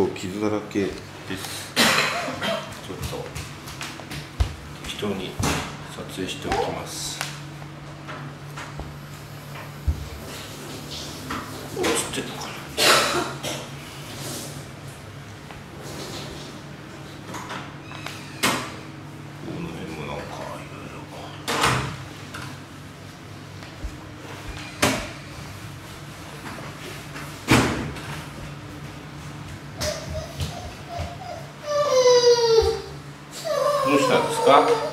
構傷だらけです。ちょっと。適当に撮影しておきます。映ってるのかな。слышно, как